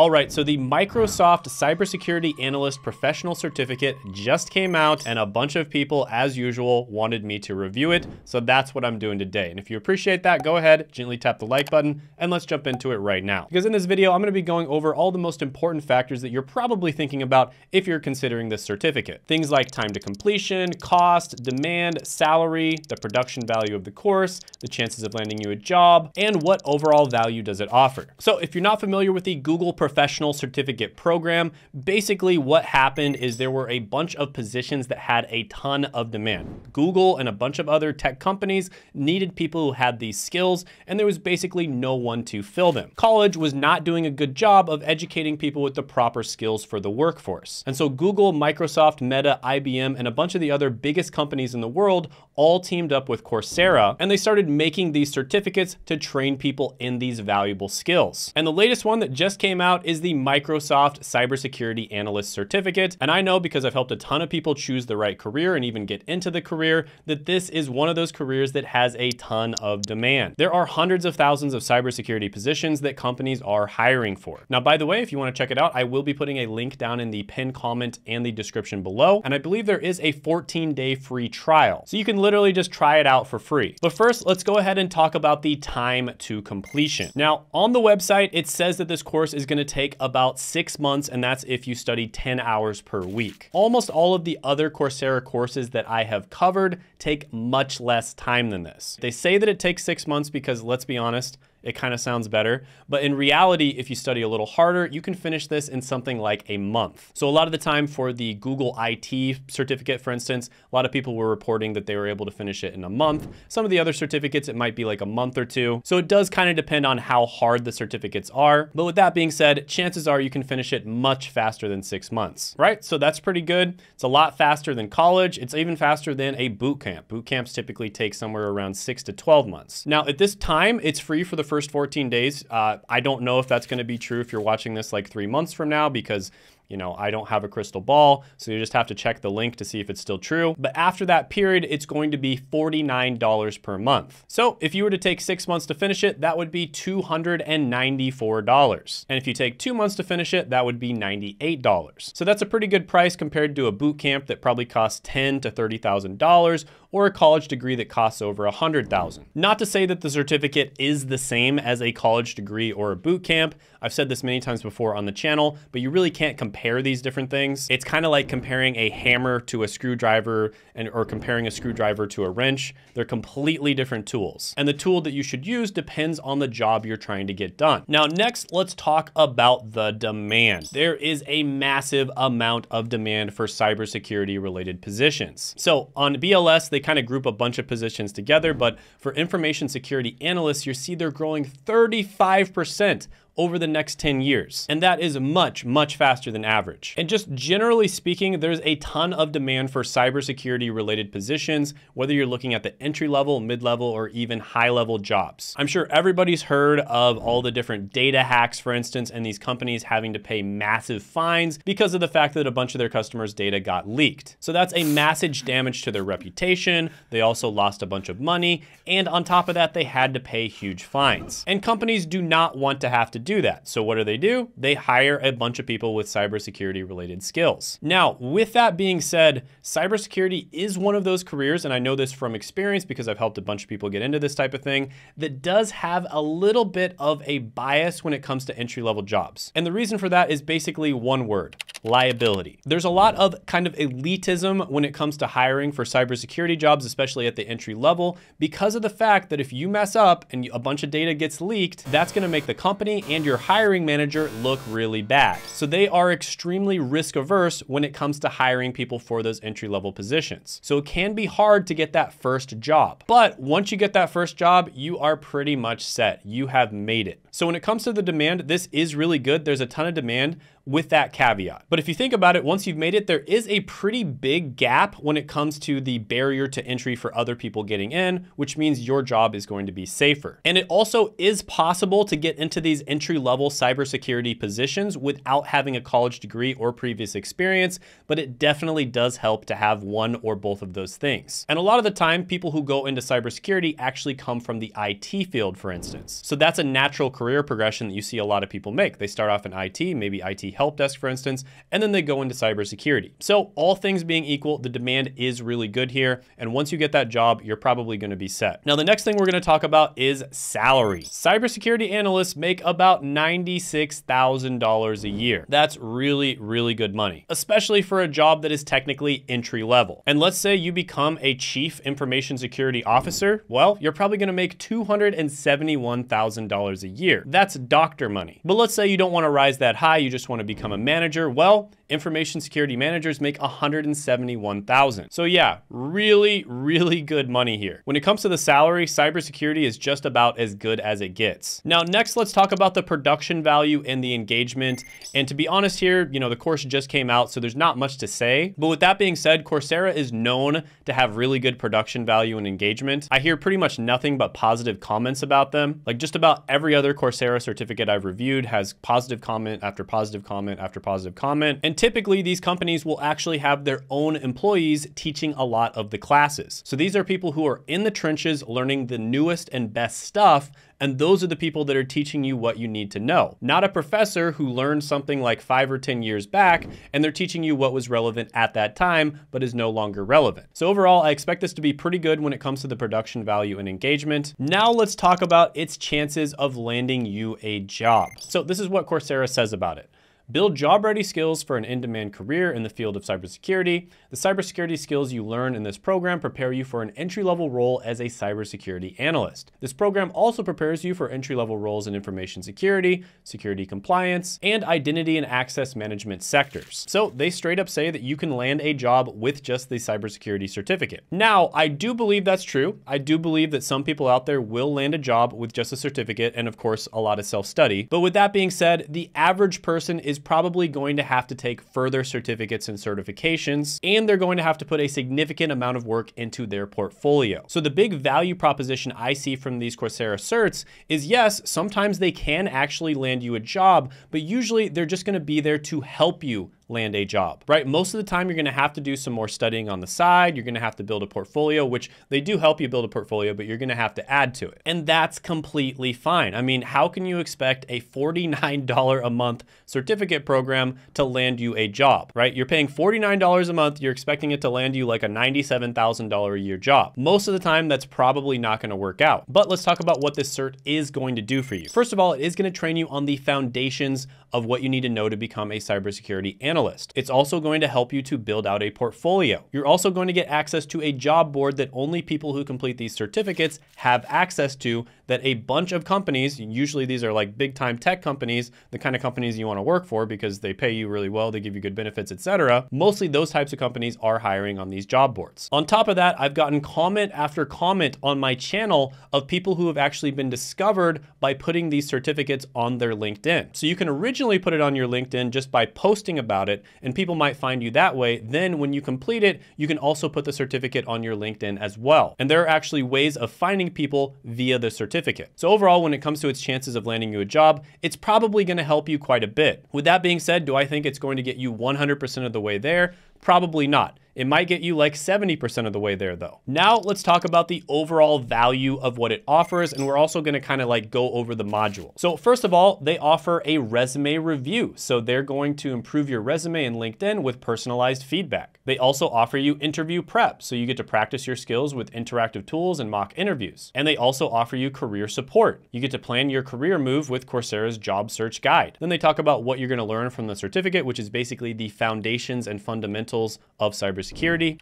All right, so the Microsoft Cybersecurity Analyst Professional Certificate just came out and a bunch of people, as usual, wanted me to review it. So that's what I'm doing today. And if you appreciate that, go ahead, gently tap the like button and let's jump into it right now. Because in this video, I'm gonna be going over all the most important factors that you're probably thinking about if you're considering this certificate. Things like time to completion, cost, demand, salary, the production value of the course, the chances of landing you a job, and what overall value does it offer. So if you're not familiar with the Google Professional Professional certificate Program, basically what happened is there were a bunch of positions that had a ton of demand. Google and a bunch of other tech companies needed people who had these skills, and there was basically no one to fill them. College was not doing a good job of educating people with the proper skills for the workforce. And so Google, Microsoft, Meta, IBM, and a bunch of the other biggest companies in the world all teamed up with Coursera, and they started making these certificates to train people in these valuable skills. And the latest one that just came out is the Microsoft Cybersecurity Analyst Certificate. And I know because I've helped a ton of people choose the right career and even get into the career that this is one of those careers that has a ton of demand. There are hundreds of thousands of cybersecurity positions that companies are hiring for. Now, by the way, if you want to check it out, I will be putting a link down in the pinned comment and the description below. And I believe there is a 14 day free trial. So you can literally just try it out for free. But first, let's go ahead and talk about the time to completion. Now, on the website, it says that this course is going to take about six months, and that's if you study 10 hours per week. Almost all of the other Coursera courses that I have covered take much less time than this. They say that it takes six months because let's be honest, it kind of sounds better. But in reality, if you study a little harder, you can finish this in something like a month. So a lot of the time for the Google IT certificate, for instance, a lot of people were reporting that they were able to finish it in a month. Some of the other certificates, it might be like a month or two. So it does kind of depend on how hard the certificates are. But with that being said, chances are you can finish it much faster than six months, right? So that's pretty good. It's a lot faster than college. It's even faster than a boot camp. Boot camps typically take somewhere around six to 12 months. Now at this time, it's free for the first 14 days. Uh, I don't know if that's going to be true if you're watching this like three months from now because you know, I don't have a crystal ball, so you just have to check the link to see if it's still true. But after that period, it's going to be $49 per month. So if you were to take six months to finish it, that would be $294. And if you take two months to finish it, that would be $98. So that's a pretty good price compared to a boot camp that probably costs $10 to $30,000 or a college degree that costs over $100,000. Not to say that the certificate is the same as a college degree or a boot camp. I've said this many times before on the channel, but you really can't compare these different things. It's kind of like comparing a hammer to a screwdriver and or comparing a screwdriver to a wrench. They're completely different tools. And the tool that you should use depends on the job you're trying to get done. Now, next, let's talk about the demand. There is a massive amount of demand for cybersecurity related positions. So on BLS, they kind of group a bunch of positions together, but for information security analysts, you see they're growing 35% over the next 10 years. And that is much, much faster than average. And just generally speaking, there's a ton of demand for cybersecurity related positions, whether you're looking at the entry level, mid level, or even high level jobs. I'm sure everybody's heard of all the different data hacks, for instance, and these companies having to pay massive fines because of the fact that a bunch of their customers' data got leaked. So that's a massive damage to their reputation. They also lost a bunch of money. And on top of that, they had to pay huge fines. And companies do not want to have to do that. So what do they do? They hire a bunch of people with cybersecurity related skills. Now, with that being said, cybersecurity is one of those careers, and I know this from experience because I've helped a bunch of people get into this type of thing, that does have a little bit of a bias when it comes to entry level jobs. And the reason for that is basically one word, liability. There's a lot of kind of elitism when it comes to hiring for cybersecurity jobs, especially at the entry level, because of the fact that if you mess up and a bunch of data gets leaked, that's gonna make the company and your hiring manager look really bad. So they are extremely risk averse when it comes to hiring people for those entry level positions. So it can be hard to get that first job. But once you get that first job, you are pretty much set. You have made it. So when it comes to the demand, this is really good. There's a ton of demand with that caveat. But if you think about it, once you've made it, there is a pretty big gap when it comes to the barrier to entry for other people getting in, which means your job is going to be safer. And it also is possible to get into these entry level cybersecurity positions without having a college degree or previous experience, but it definitely does help to have one or both of those things. And a lot of the time, people who go into cybersecurity actually come from the IT field, for instance. So that's a natural career progression that you see a lot of people make. They start off in IT, maybe IT help desk, for instance, and then they go into cybersecurity. So all things being equal, the demand is really good here. And once you get that job, you're probably gonna be set. Now, the next thing we're gonna talk about is salary. Cybersecurity analysts make about $96,000 a year. That's really, really good money, especially for a job that is technically entry level. And let's say you become a chief information security officer, well, you're probably gonna make $271,000 a year. That's doctor money. But let's say you don't wanna rise that high, you just wanna become a manager, well, information security managers make 171,000. So yeah, really, really good money here. When it comes to the salary, cybersecurity is just about as good as it gets. Now, next, let's talk about the production value and the engagement. And to be honest here, you know, the course just came out, so there's not much to say. But with that being said, Coursera is known to have really good production value and engagement. I hear pretty much nothing but positive comments about them. Like just about every other Coursera certificate I've reviewed has positive comment after positive comment after positive comment. And typically these companies will actually have their own employees teaching a lot of the classes. So these are people who are in the trenches learning the newest and best stuff and those are the people that are teaching you what you need to know. Not a professor who learned something like five or 10 years back, and they're teaching you what was relevant at that time, but is no longer relevant. So overall, I expect this to be pretty good when it comes to the production value and engagement. Now let's talk about its chances of landing you a job. So this is what Coursera says about it. Build job-ready skills for an in-demand career in the field of cybersecurity. The cybersecurity skills you learn in this program prepare you for an entry-level role as a cybersecurity analyst. This program also prepares you for entry-level roles in information security, security compliance, and identity and access management sectors. So they straight up say that you can land a job with just the cybersecurity certificate. Now, I do believe that's true. I do believe that some people out there will land a job with just a certificate and of course a lot of self-study. But with that being said, the average person is probably going to have to take further certificates and certifications, and they're going to have to put a significant amount of work into their portfolio. So the big value proposition I see from these Coursera certs is yes, sometimes they can actually land you a job, but usually they're just gonna be there to help you land a job, right? Most of the time, you're gonna have to do some more studying on the side. You're gonna have to build a portfolio, which they do help you build a portfolio, but you're gonna have to add to it. And that's completely fine. I mean, how can you expect a $49 a month certificate program to land you a job, right? You're paying $49 a month. You're expecting it to land you like a $97,000 a year job. Most of the time, that's probably not gonna work out. But let's talk about what this cert is going to do for you. First of all, it is gonna train you on the foundations of what you need to know to become a cybersecurity analyst analyst. It's also going to help you to build out a portfolio. You're also going to get access to a job board that only people who complete these certificates have access to that a bunch of companies, usually these are like big time tech companies, the kind of companies you want to work for because they pay you really well, they give you good benefits, etc. Mostly those types of companies are hiring on these job boards. On top of that, I've gotten comment after comment on my channel of people who have actually been discovered by putting these certificates on their LinkedIn. So you can originally put it on your LinkedIn just by posting about it and people might find you that way. Then when you complete it, you can also put the certificate on your LinkedIn as well. And there are actually ways of finding people via the certificate. So overall, when it comes to its chances of landing you a job, it's probably gonna help you quite a bit. With that being said, do I think it's going to get you 100% of the way there? Probably not. It might get you like 70% of the way there though. Now let's talk about the overall value of what it offers and we're also gonna kind of like go over the module. So first of all, they offer a resume review. So they're going to improve your resume in LinkedIn with personalized feedback. They also offer you interview prep. So you get to practice your skills with interactive tools and mock interviews. And they also offer you career support. You get to plan your career move with Coursera's job search guide. Then they talk about what you're gonna learn from the certificate, which is basically the foundations and fundamentals of cybersecurity.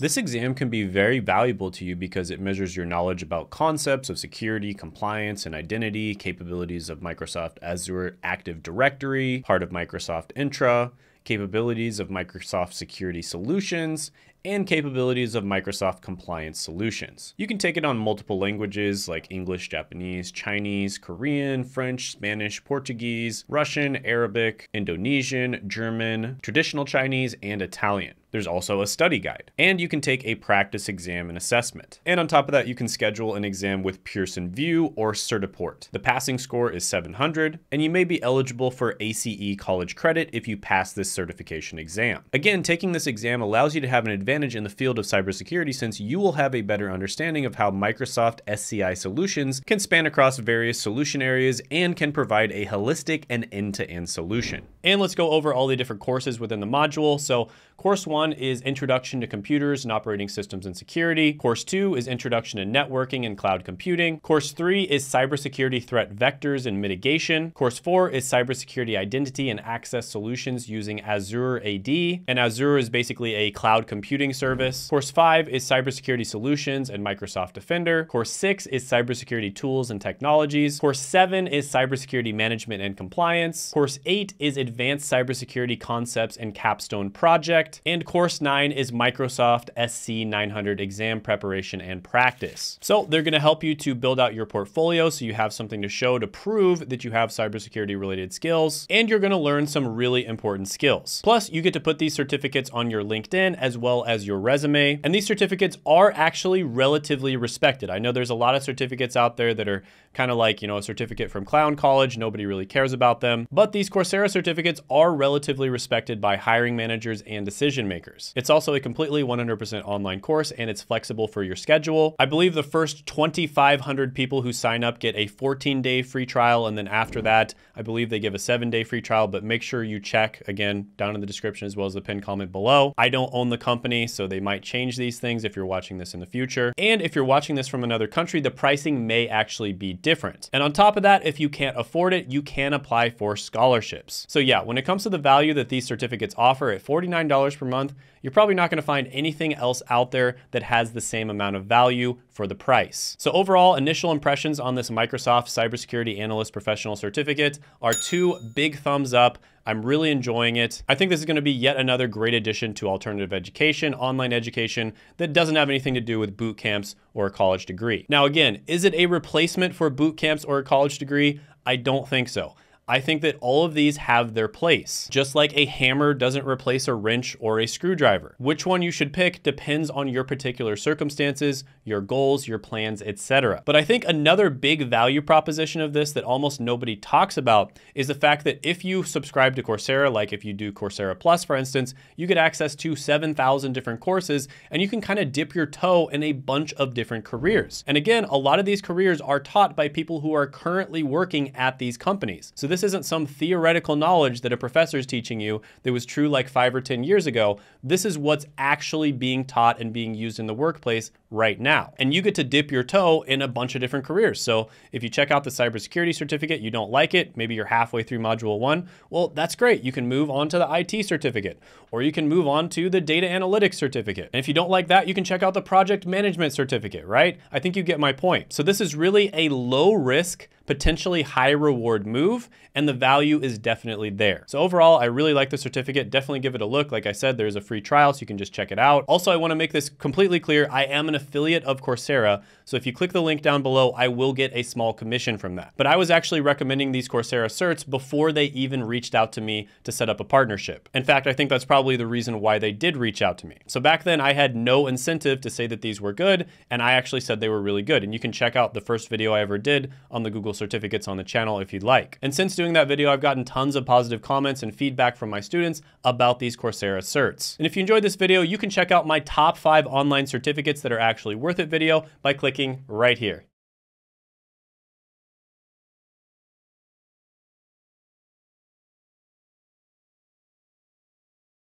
This exam can be very valuable to you because it measures your knowledge about concepts of security, compliance, and identity, capabilities of Microsoft Azure Active Directory, part of Microsoft Entra, capabilities of Microsoft Security Solutions, and capabilities of Microsoft Compliance Solutions. You can take it on multiple languages like English, Japanese, Chinese, Korean, French, Spanish, Portuguese, Russian, Arabic, Indonesian, German, traditional Chinese, and Italian. There's also a study guide, and you can take a practice exam and assessment. And on top of that, you can schedule an exam with Pearson VUE or Certiport. The passing score is 700, and you may be eligible for ACE college credit if you pass this certification exam. Again, taking this exam allows you to have an advantage in the field of cybersecurity since you will have a better understanding of how Microsoft SCI solutions can span across various solution areas and can provide a holistic and end-to-end -end solution. And let's go over all the different courses within the module. So course one is Introduction to Computers and Operating Systems and Security. Course two is Introduction to Networking and Cloud Computing. Course three is Cybersecurity Threat Vectors and Mitigation. Course four is Cybersecurity Identity and Access Solutions using Azure AD. And Azure is basically a cloud computing service. Course five is Cybersecurity Solutions and Microsoft Defender. Course six is Cybersecurity Tools and Technologies. Course seven is Cybersecurity Management and Compliance. Course eight is Advanced Cybersecurity Concepts and Capstone Project. And course nine is Microsoft SC900 exam preparation and practice. So they're gonna help you to build out your portfolio so you have something to show to prove that you have cybersecurity related skills. And you're gonna learn some really important skills. Plus you get to put these certificates on your LinkedIn as well as your resume. And these certificates are actually relatively respected. I know there's a lot of certificates out there that are kind of like, you know, a certificate from Clown College. Nobody really cares about them. But these Coursera certificates are relatively respected by hiring managers and decision makers. It's also a completely 100% online course and it's flexible for your schedule. I believe the first 2,500 people who sign up get a 14 day free trial. And then after that, I believe they give a seven day free trial, but make sure you check again down in the description as well as the pinned comment below. I don't own the company, so they might change these things if you're watching this in the future. And if you're watching this from another country, the pricing may actually be different. And on top of that, if you can't afford it, you can apply for scholarships. So yeah, when it comes to the value that these certificates offer at $49 per month, you're probably not gonna find anything else out there that has the same amount of value for the price. So overall, initial impressions on this Microsoft Cybersecurity Analyst Professional Certificate are two big thumbs up. I'm really enjoying it. I think this is gonna be yet another great addition to alternative education, online education, that doesn't have anything to do with boot camps or a college degree. Now again, is it a replacement for boot camps or a college degree? I don't think so. I think that all of these have their place. Just like a hammer doesn't replace a wrench or a screwdriver. Which one you should pick depends on your particular circumstances, your goals, your plans, etc. But I think another big value proposition of this that almost nobody talks about is the fact that if you subscribe to Coursera, like if you do Coursera Plus, for instance, you get access to 7,000 different courses and you can kind of dip your toe in a bunch of different careers. And again, a lot of these careers are taught by people who are currently working at these companies. So this this isn't some theoretical knowledge that a professor is teaching you that was true like five or 10 years ago. This is what's actually being taught and being used in the workplace right now. And you get to dip your toe in a bunch of different careers. So if you check out the cybersecurity certificate, you don't like it, maybe you're halfway through module one, well, that's great. You can move on to the IT certificate, or you can move on to the data analytics certificate. And if you don't like that, you can check out the project management certificate, right? I think you get my point. So this is really a low risk, potentially high reward move, and the value is definitely there. So overall, I really like the certificate. Definitely give it a look. Like I said, there's a free trial, so you can just check it out. Also, I wanna make this completely clear. I am an affiliate of Coursera. So if you click the link down below, I will get a small commission from that. But I was actually recommending these Coursera certs before they even reached out to me to set up a partnership. In fact, I think that's probably the reason why they did reach out to me. So back then I had no incentive to say that these were good, and I actually said they were really good. And you can check out the first video I ever did on the Google certificates on the channel if you'd like. And since doing that video, I've gotten tons of positive comments and feedback from my students about these Coursera certs. And if you enjoyed this video, you can check out my top five online certificates that are actually worth it video by clicking right here.